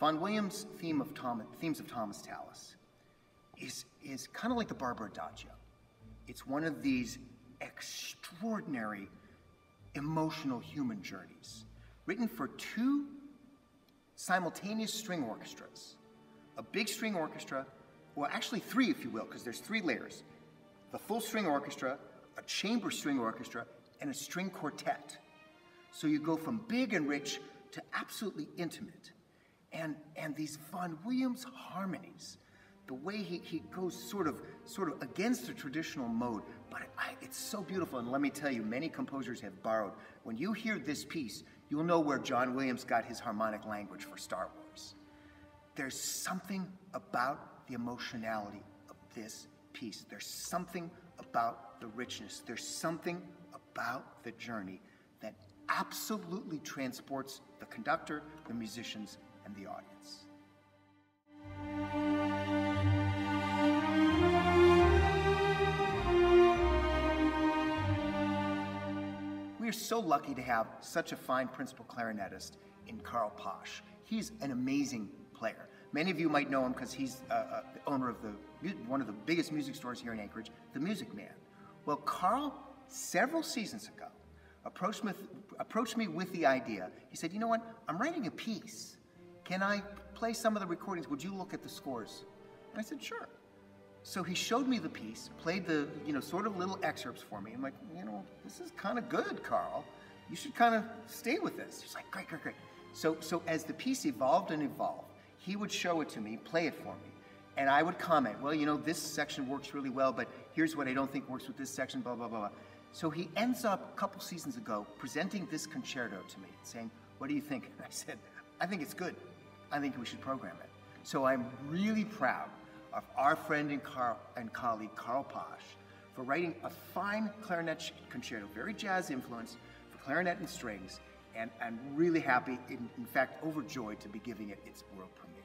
Vaughan Williams' theme of Thomas, themes of Thomas Tallis is, is kind of like the Barber Adagio. It's one of these extraordinary emotional human journeys, written for two simultaneous string orchestras. A big string orchestra, well, actually three, if you will, because there's three layers. The full string orchestra, a chamber string orchestra, and a string quartet. So you go from big and rich to absolutely intimate. And, and these Vaughan Williams harmonies, the way he, he goes sort of, sort of against the traditional mode, but I, it's so beautiful. And let me tell you, many composers have borrowed. When you hear this piece, you'll know where John Williams got his harmonic language for Star Wars. There's something about the emotionality of this piece. There's something about the richness. There's something about the journey that absolutely transports the conductor, the musicians, and the audience. We are so lucky to have such a fine principal clarinetist in Karl Pasch. He's an amazing player. Many of you might know him because he's uh, uh, the owner of the one of the biggest music stores here in Anchorage, The Music Man. Well, Karl, several seasons ago, approached me, approached me with the idea. He said, "You know what? I'm writing a piece. Can I play some of the recordings? Would you look at the scores?" And I said, "Sure." So he showed me the piece, played the, you know, sort of little excerpts for me. I'm like, you know, this is kind of good, Karl. You should kind of stay with this. He's like, great, great, great. So, so as the piece evolved and evolved, he would show it to me, play it for me, and I would comment, well, you know, this section works really well, but here's what I don't think works with this section, blah, blah, blah, blah. So he ends up a couple seasons ago presenting this concerto to me, saying, what do you think? And I said, I think it's good. I think we should program it. So I'm really proud of our friend and, Karl, and colleague Karl Pasch for writing a fine clarinet concerto, very jazz influenced, for clarinet and strings, and I'm really happy, in, in fact, overjoyed to be giving it its world premiere.